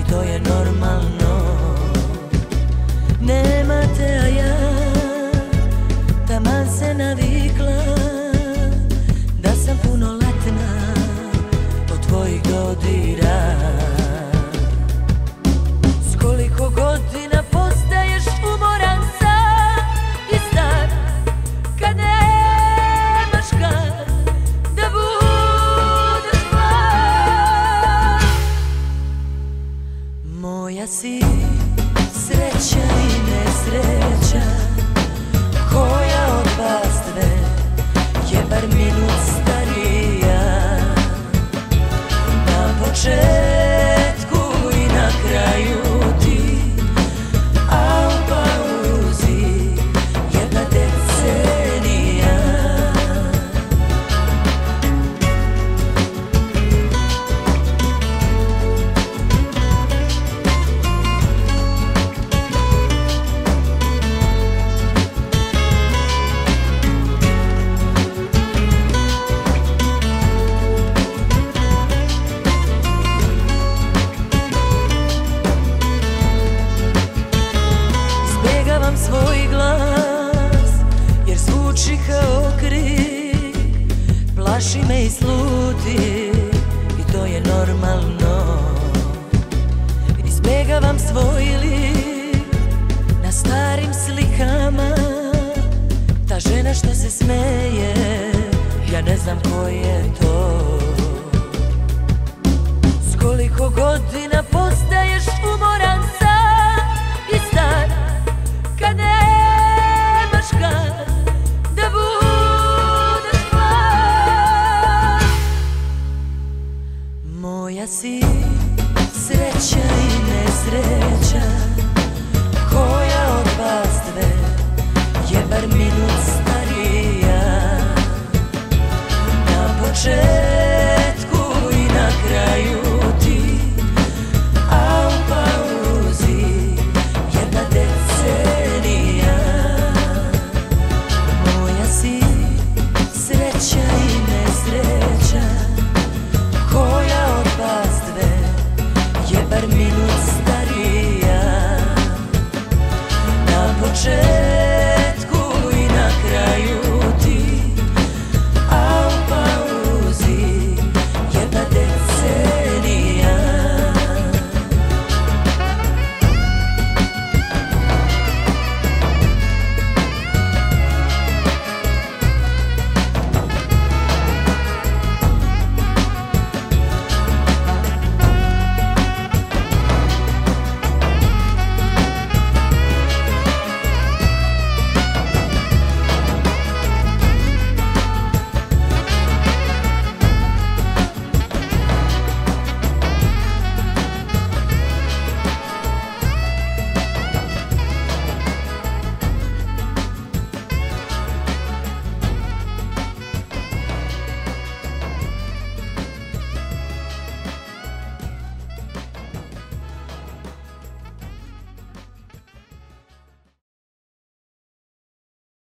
i to je normalno. Nemate, a churches. sluti i to je normalno. Izbjegavam svoj lik na starim slikama. Ta žena što se smeje, ja ne znam ko je to. Skoliko godina postaješ umoran chance.